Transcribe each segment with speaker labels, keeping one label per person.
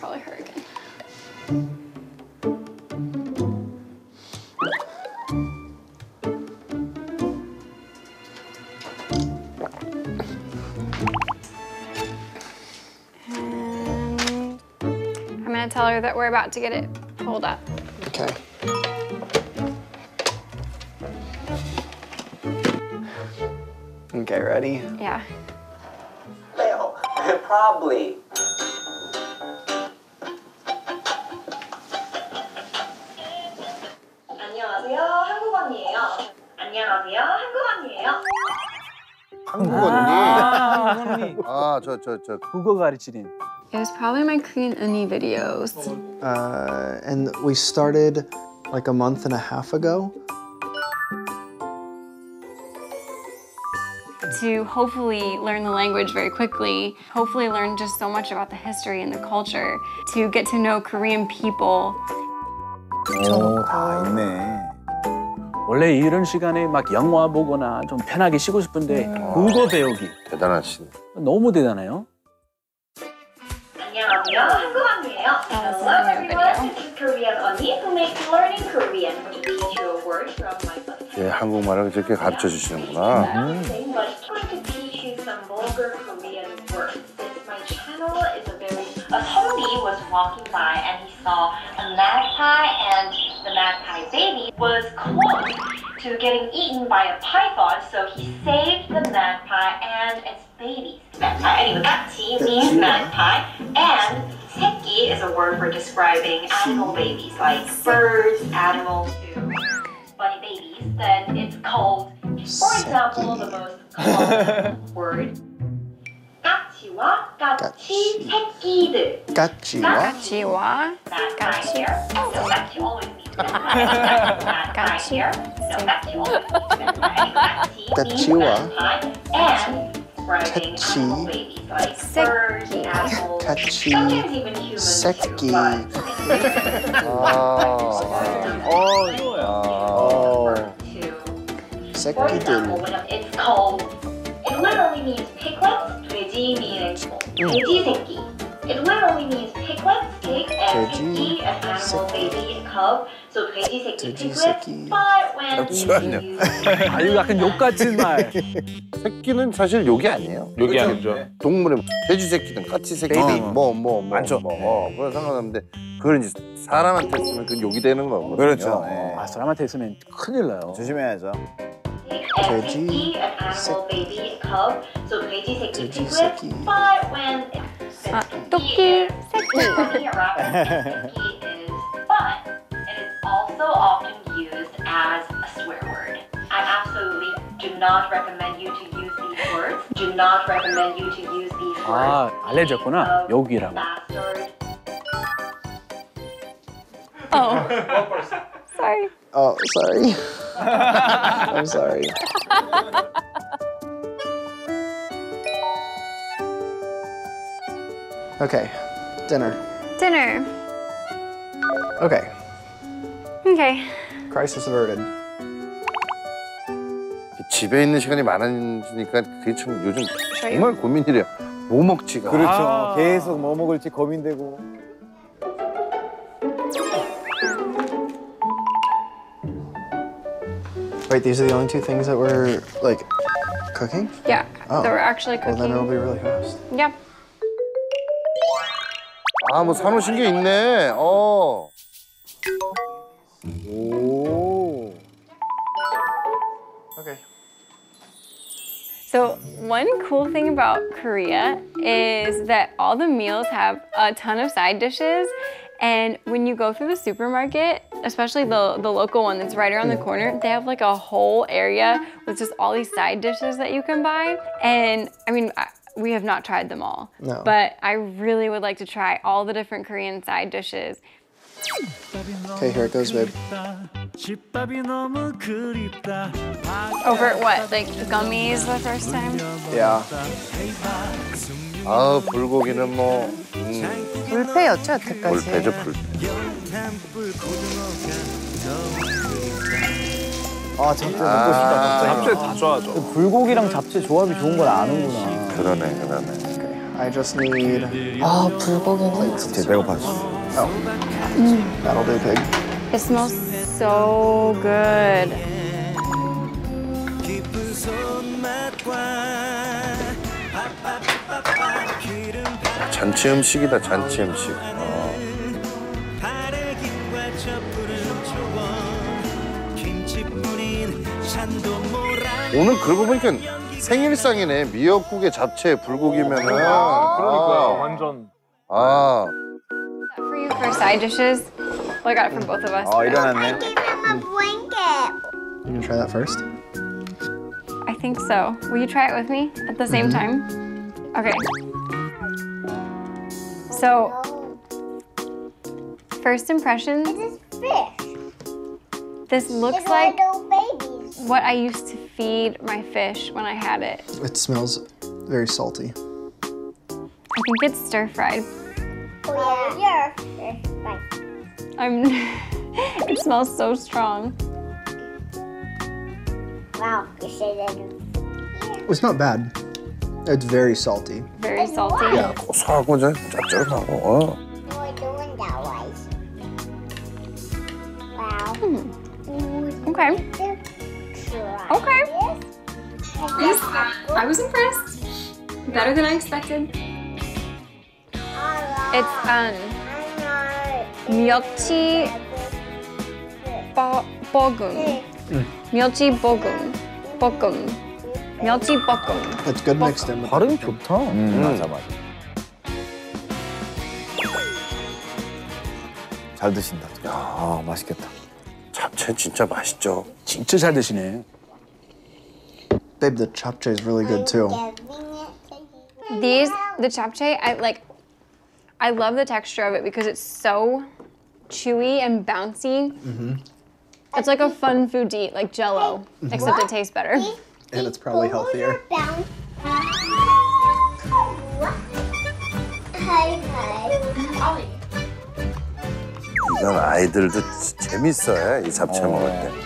Speaker 1: probably her again. And I'm gonna tell her that we're about to get it pulled up.
Speaker 2: Okay. Okay, ready?
Speaker 1: Yeah.
Speaker 3: Well, probably.
Speaker 4: 국어 가르치는.
Speaker 1: It was probably my Korean Unnie videos.
Speaker 2: Uh, and we started like a month and a half ago.
Speaker 1: to hopefully learn the language very quickly, hopefully learn just so much about the history and the culture, to get to know Korean people.
Speaker 5: 오, 다 있네.
Speaker 4: 원래 이런 시간에 막 영화 보거나 좀 편하게 쉬고 싶은데 국어 배우기
Speaker 6: 대단하시네.
Speaker 4: 너무 대단해요.
Speaker 7: 안녕하세요. Hello everyone.
Speaker 1: video.
Speaker 7: This is Korean 언니 who makes learning Korean to teach you a word from my book.
Speaker 6: 예, 한국말을 저렇게 가르쳐 주시는구나.
Speaker 7: Everything, but I'm going to teach you some vulgar Korean words. Since my channel is a very. A Tommy was walking by and he saw a magpie, and the magpie baby was close to getting eaten by a python, so he saved the magpie and its babies. Magpie. Anyway, 같이 means magpie, and 새끼 is a word for describing animal babies, like birds, animals, too bunny babies, then it's called, for example, the most common word. 까치와 까치 새끼들.
Speaker 2: Gachiwa.
Speaker 1: Gachiwa.
Speaker 7: That
Speaker 1: 까치.
Speaker 7: right here. So 까치 always means that right
Speaker 1: 까치.
Speaker 7: here. So 까치 always means that. Anyway, 까치 means
Speaker 2: 까치와.
Speaker 7: magpie and describing
Speaker 2: 까치.
Speaker 7: animal babies like birds,
Speaker 1: 새끼.
Speaker 7: animals,
Speaker 2: 까치.
Speaker 7: sometimes even humans
Speaker 2: 새끼.
Speaker 7: too. But
Speaker 6: 아,
Speaker 2: Oh,
Speaker 6: 아.
Speaker 7: to For
Speaker 2: 새끼들.
Speaker 7: example, when it's called, it literally means piglets. 돼지 means 돼지 새끼. It literally means piglets, pig, and 새끼, an animal baby, cub. So 돼지 새끼.
Speaker 2: 새끼.
Speaker 7: But when you use
Speaker 4: 아 이거 약간 욕 같은 말.
Speaker 6: 새끼는 사실 욕이 아니에요.
Speaker 8: 욕이 아니죠.
Speaker 6: 동물의 돼지 새끼든 까치 새끼든
Speaker 5: 베이비.
Speaker 6: 뭐뭐 뭐
Speaker 8: 많죠.
Speaker 6: 뭐, 뭐, 그건 상관없는데 그걸 이제 사람한테 쓰면 그 욕이 되는 거거든요.
Speaker 5: 그렇죠. 예.
Speaker 4: 아 사람한테 있으면 큰일 나요.
Speaker 5: 조심해야죠.
Speaker 2: 돼지
Speaker 7: 새끼, an animal baby, cub. So 돼지 새끼,
Speaker 2: 돼지
Speaker 7: piglets.
Speaker 2: 새끼.
Speaker 7: But when
Speaker 1: 아,
Speaker 7: 새끼
Speaker 1: 토끼
Speaker 7: is
Speaker 1: 새끼.
Speaker 7: funny around 새끼 is fun. It is also often used as a swear word. I absolutely do not recommend you to use these words. Do not recommend you to use these words.
Speaker 4: 아 알려졌구나.
Speaker 7: Of
Speaker 4: 욕이라고.
Speaker 7: Bastard.
Speaker 1: Oh. Sorry.
Speaker 2: Oh, sorry. I'm sorry. Okay, dinner.
Speaker 1: Dinner.
Speaker 2: Okay,
Speaker 1: Okay.
Speaker 2: crisis averted.
Speaker 6: 집에 있는 시간이 많아지니까 그게 참 요즘? 정말 고민이래요. 뭐 먹지가.
Speaker 5: 그렇죠.
Speaker 4: 아.
Speaker 5: 계속 뭐 먹을지 고민되고.
Speaker 2: Wait, these are the only two things that we're like cooking?
Speaker 1: Yeah.
Speaker 2: Oh.
Speaker 1: They were actually
Speaker 2: Well, then it'll
Speaker 1: cooking.
Speaker 2: be really fast.
Speaker 1: Yep.
Speaker 6: 아, 뭐 사놓으신 게 있네. 어.
Speaker 5: 오.
Speaker 2: Okay.
Speaker 1: So, one cool thing about Korea is that all the meals have a ton of side dishes. And when you go through the supermarket, especially the, the local one that's right around the corner, they have like a whole area with just all these side dishes that you can buy. And I mean, I, we have not tried them all.
Speaker 2: No.
Speaker 1: But I really would like to try all the different Korean side dishes.
Speaker 2: Okay, here it goes, babe.
Speaker 1: Over at what? Like gummies the first time?
Speaker 2: Yeah.
Speaker 6: 아, 불고기는 뭐 음,
Speaker 9: 불패였죠 여태까지.
Speaker 6: 볼패죠, 불패.
Speaker 5: 아 잡채 먹고 싶다.
Speaker 6: 아,
Speaker 8: 잡채 다 좋아하죠.
Speaker 5: 불고기랑 잡채 조합이 좋은 걸 아는구나.
Speaker 6: 그러네, 그러네.
Speaker 2: Okay. I just need.
Speaker 8: 아 불고기는
Speaker 5: 진짜 배고팠어.
Speaker 2: That'll do, pig.
Speaker 1: It smells so good.
Speaker 6: 잔치 음식이다 잔치 음식. 오늘 그러고 보니까 생일상이네. 미역국에 잡채, 불고기면은.
Speaker 9: 그러니까 완전
Speaker 6: 아,
Speaker 1: For you for side dishes. Well, I got it for both of us.
Speaker 5: 어 일어났네.
Speaker 2: You gonna try that first?
Speaker 1: I think so. Will you try it with me at the same time? Okay. So, first impressions. This looks like what I used to feed my fish when I had it.
Speaker 2: It smells very salty.
Speaker 1: I think it's stir fried. I'm. it smells so strong.
Speaker 10: Wow, you say that.
Speaker 2: It's not bad. It's very salty.
Speaker 1: Very salty.
Speaker 2: Yeah.
Speaker 6: 고소하고 좀 짭짤하고. 어.
Speaker 10: We're doing that way. Wow.
Speaker 1: Okay. Okay.
Speaker 10: this.
Speaker 1: I was impressed. Better than I expected. It's um 멸치 뻐 뻐금. 멸치 뻐금. 뻐금. 멸치 뻐금.
Speaker 2: It's good mixed in. with
Speaker 4: 발음이 좋다.
Speaker 5: 음, 맞아 맞아. 잘 드신다. 아 맛있겠다.
Speaker 6: 잡채 진짜 맛있죠.
Speaker 4: 진짜 잘 드시네.
Speaker 2: Babe, the japchae is really good too.
Speaker 1: These, the japchae, I like, I love the texture of it because it's so chewy and bouncy. Mm -hmm. It's like a fun food to eat, like jello, mm -hmm. except it tastes better.
Speaker 2: And it's probably healthier.
Speaker 6: 이건 아이들도 재밌어요 이 잡채 먹을 때.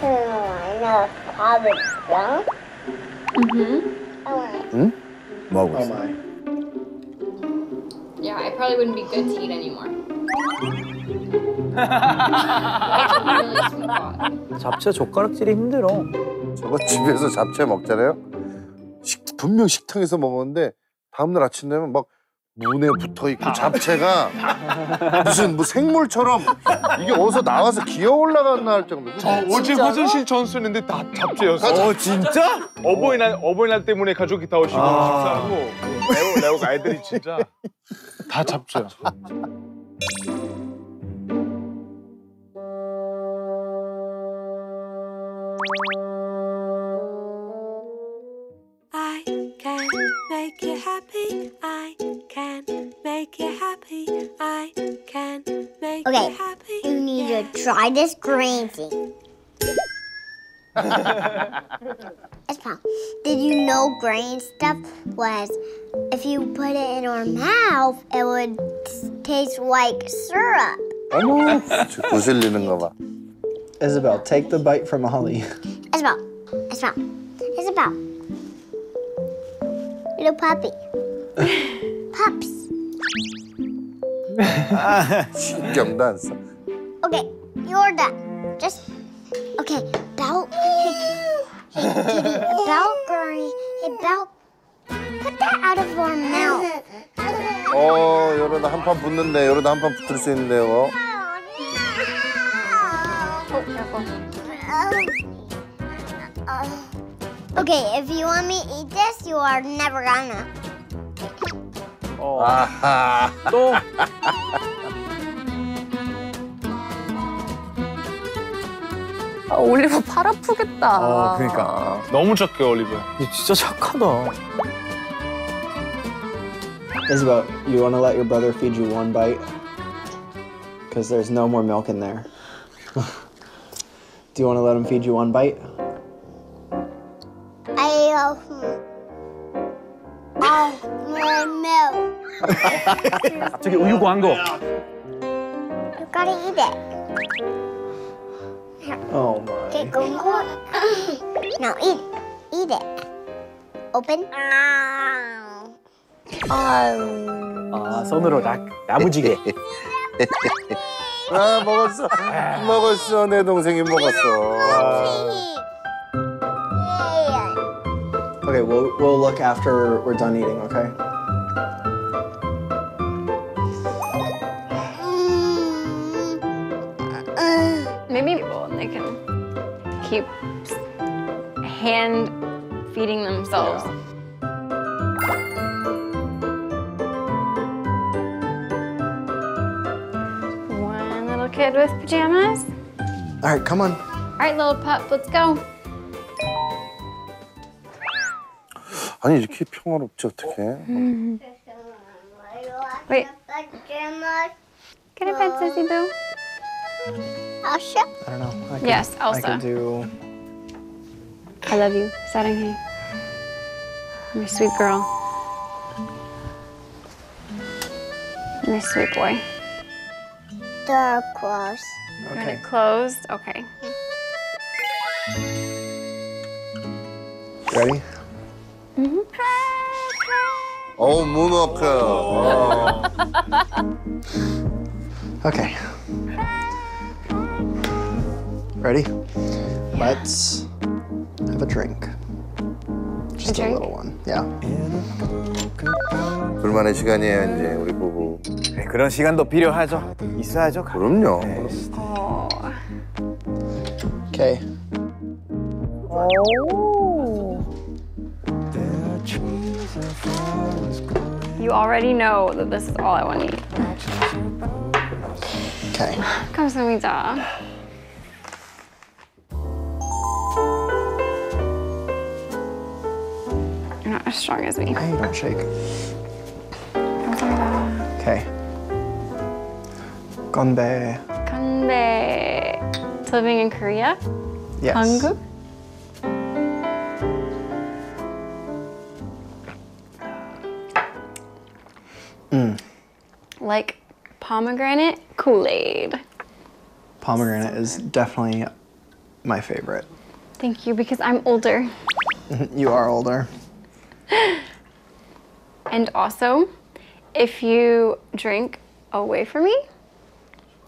Speaker 10: Carolina Providence.
Speaker 5: 뭐 하고
Speaker 2: Oh
Speaker 5: 있어?
Speaker 2: my.
Speaker 1: Yeah, it probably wouldn't be good to eat anymore.
Speaker 4: 잡채 젓가락질이 힘들어.
Speaker 6: 저거 집에서 잡채 먹잖아요. 식- 분명 식당에서 먹었는데 다음날 아침 되면 막 문에 붙어 있고 잡채가 무슨 뭐 생물처럼 이게 어디서 나와서 기어 올라갔나 할 정도로.
Speaker 9: 어제 화장실 전수했는데 다 잡채였어.
Speaker 5: 어 진짜?
Speaker 9: 어버이날 어버이날 때문에 가족이 다 오시고
Speaker 5: 아.
Speaker 9: 식사하고 레오 레오 아이들이 진짜 다 잡채야.
Speaker 11: I can make you happy. I can
Speaker 10: Okay,
Speaker 11: you happy.
Speaker 10: You need to try this green thing. Espa, did you know green stuff was if you put it in our mouth, it would taste like syrup?
Speaker 6: 어머, 저 거슬리는 거 봐.
Speaker 2: Isabel, take the bite from Ollie.
Speaker 10: Isabel, Isabel, Isabel. Little puppy. Pups.
Speaker 6: 신경도 안 써.
Speaker 10: Okay, you're done. Just okay. Belt. Hey, hey, kitty. Belt, Gurney. Hey, Belt. Put that out of our mouth.
Speaker 6: 어, 이러다 한 판 붙는데, 이러다 한 판 붙을 수 있는데요.
Speaker 1: Oh.
Speaker 10: Okay, if you want me to eat this, you are never gonna.
Speaker 6: 아하.
Speaker 4: 또
Speaker 8: 아, 올리버 팔 아프겠다.
Speaker 5: 어 그러니까.
Speaker 9: 너무 착해 올리브.
Speaker 4: 얘 진짜 착하다.
Speaker 2: Isabel, you want to let your brother feed you one bite? Because there's no more milk in there. Do you want to let him feed you one bite?
Speaker 4: 저기 우유 광고.
Speaker 10: Gotta eat it.
Speaker 2: Oh my.
Speaker 10: Okay, go go. now eat. Eat it. Open.
Speaker 8: 아유.
Speaker 4: 아, 손으로 다 야무지게.
Speaker 6: 아 먹었어 먹었어 내 동생이 먹었어
Speaker 2: Okay, we'll we'll look after we're done eating. Okay.
Speaker 1: they can keep hand feeding themselves. One little kid with pajamas.
Speaker 2: All right, come on.
Speaker 1: All right, little pup, let's go.
Speaker 6: 아니 이렇게 평화롭지 어떻게
Speaker 1: Wait, get a bed, Sissy Boo.
Speaker 10: Elsa?
Speaker 2: I don't know. I could,
Speaker 1: yes, Elsa.
Speaker 2: I could do.
Speaker 1: I love you, Sarangi. My sweet girl. My sweet boy.
Speaker 10: Door closed.
Speaker 2: Okay.
Speaker 1: When it closed, okay.
Speaker 2: Ready?
Speaker 6: Mm-hmm. Oh, Moonwalker. Oh.
Speaker 2: okay. Ready? Let's have a drink. Just a,
Speaker 1: drink?
Speaker 2: little one. Yeah.
Speaker 6: 둘만의 시간이에요 이제 우리 부부
Speaker 5: 네, 그런 시간도 필요하죠. 있어야죠.
Speaker 6: 그럼요
Speaker 1: Oh.
Speaker 2: Okay.
Speaker 1: You already know that this is all I want to eat.
Speaker 2: Okay.
Speaker 1: 감사합니다. not as strong as me.
Speaker 2: Hey, don't shake. Okay. 건배.
Speaker 1: 건배. Living in Korea?
Speaker 2: Yes.
Speaker 1: 한국? Mm. Like pomegranate Kool-Aid.
Speaker 2: Pomegranate soju definitely my favorite.
Speaker 1: Thank you, because I'm older.
Speaker 2: you are older
Speaker 1: And also, if you drink away from me,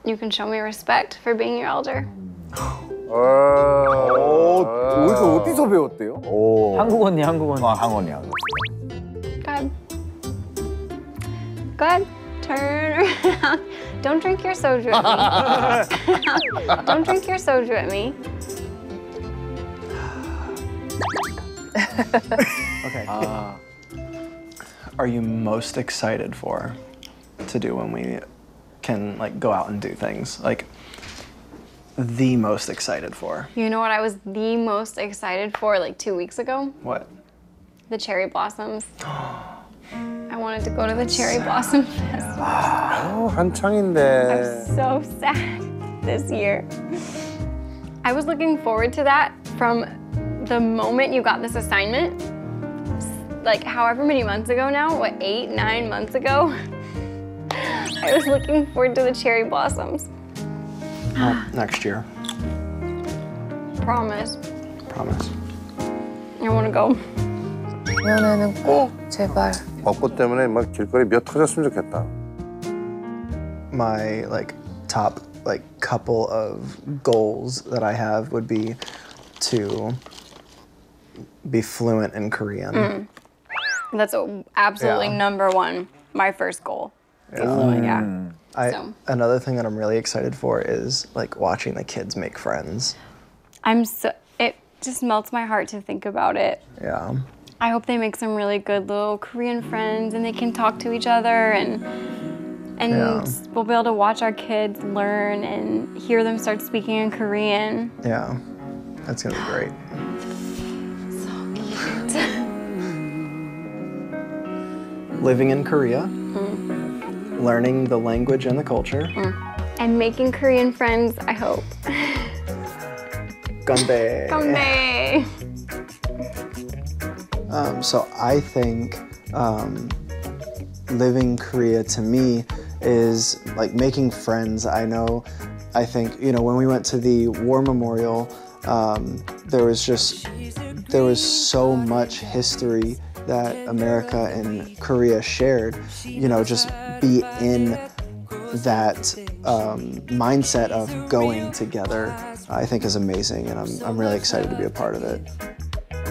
Speaker 1: you can show me respect for being your elder.
Speaker 5: 오, 어디서 어디서 배웠대요? 오.
Speaker 4: 한국 언니, 한국 언니.
Speaker 5: 아, 항원이야.
Speaker 1: Good. Good. Turn around. Don't drink your soju at me. Don't drink your soju at me.
Speaker 2: Okay.
Speaker 4: 아,
Speaker 2: Are you most excited for to do when we can like go out and do things? Like the most excited for?
Speaker 1: You know what I was the most excited for like two weeks ago?
Speaker 2: What?
Speaker 1: The cherry blossoms. I wanted to go to the cherry blossom festival.
Speaker 6: 어,
Speaker 1: I'm
Speaker 6: 한창인데
Speaker 1: so sad this year. I was looking forward to that from the moment you got this assignment. Like however many months ago now, what, eight, nine months ago? I was looking forward to the cherry blossoms.
Speaker 2: Well, next year.
Speaker 1: Promise.
Speaker 2: Promise.
Speaker 1: I wanna go.
Speaker 8: 내년에는 꼭 제발.
Speaker 6: 벚꽃 때문에 막 길거리 몇 터졌으면 좋겠다
Speaker 2: My like top like couple of goals that I have would be to be fluent in Korean.
Speaker 1: That's absolutely
Speaker 2: Yeah.
Speaker 1: number one, my first goal. Fluent, yeah. Mm.
Speaker 2: I,
Speaker 1: So.
Speaker 2: Another thing that I'm really excited for is like watching the kids make friends.
Speaker 1: I'm so, it just melts my heart to think about it.
Speaker 2: Yeah.
Speaker 1: I hope they make some really good little Korean friends and they can talk to each other and and
Speaker 2: Yeah.
Speaker 1: we'll be able to watch our kids learn and hear them start speaking in Korean.
Speaker 2: Yeah. That's gonna be great. Living in Korea, learning the language and the culture.
Speaker 1: And making Korean friends, I hope.
Speaker 2: Ganbae.
Speaker 1: Come
Speaker 2: Um, so I think um, living Korea to me is like making friends. I know, I think, you know, when we went to the War Memorial, um, there was just, there was so much history that America and Korea shared. You know, just be in that um, mindset of going together, I think is amazing, and I'm, I'm really excited to be a part of it.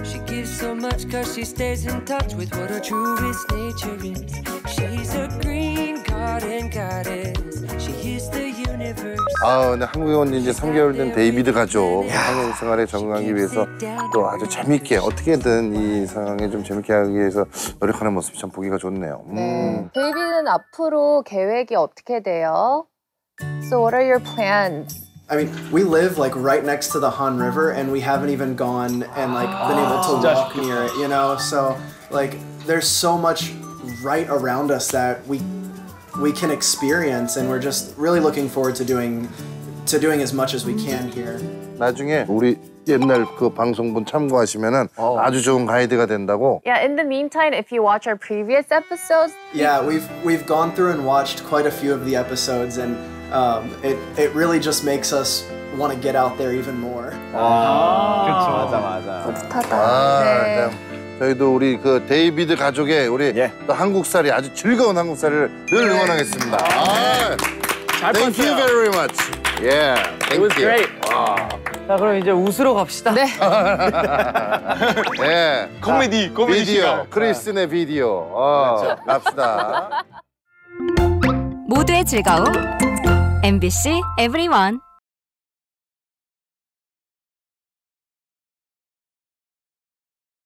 Speaker 11: She gives so much cause she stays in touch with what her truest nature is. She's a green garden goddess. She is the.
Speaker 6: 아, 근데 한국에 온 지 이제 3개월 된 데이비드 가족 한국 생활에 적응하기 위해서 또 아주 재밌게 어떻게든 이 상황에 좀 재밌게 하기 위해서 노력하는 모습이 참 보기가 좋네요. 음.
Speaker 8: 네. 데이비드는 앞으로 계획이 어떻게 돼요? So what are your plans?
Speaker 2: I mean, we live like right next to the Han River, and we haven't even gone and like been able to walk near it, you know. So like, there's so much right around us that we we can experience, and we're just really looking forward to doing to doing as much as we can here.
Speaker 6: 나중에 우리 옛날 그 방송분 참고하시면은 아주 좋은 가이드가 된다고.
Speaker 8: Yeah, in the meantime, if you watch our previous episodes,
Speaker 2: Yeah, we've we've gone through and watched quite a few of the episodes, and um, it it really just makes us want to get out there even more.
Speaker 5: 아, 맞아 맞아.
Speaker 8: 뿌듯하다.
Speaker 6: 아,
Speaker 8: 네.
Speaker 6: 네. 저희도 우리 그 데이비드 가족의 우리 또 한국살이 아주 즐거운 한국살을 늘 응원하겠습니다. 아,
Speaker 4: 잘
Speaker 6: thank you
Speaker 4: 봤어요.
Speaker 6: very much. Yeah,
Speaker 4: It was
Speaker 6: thank you.
Speaker 4: great.
Speaker 5: 자 그럼 이제 웃으러 갑시다.
Speaker 8: 네.
Speaker 6: 예.
Speaker 9: 코미디, 코미디
Speaker 6: 비디오,
Speaker 9: 시간.
Speaker 6: 크리스틴의 비디오. 어, 갑시다.
Speaker 12: 모두의 즐거움 MBC EVERYONE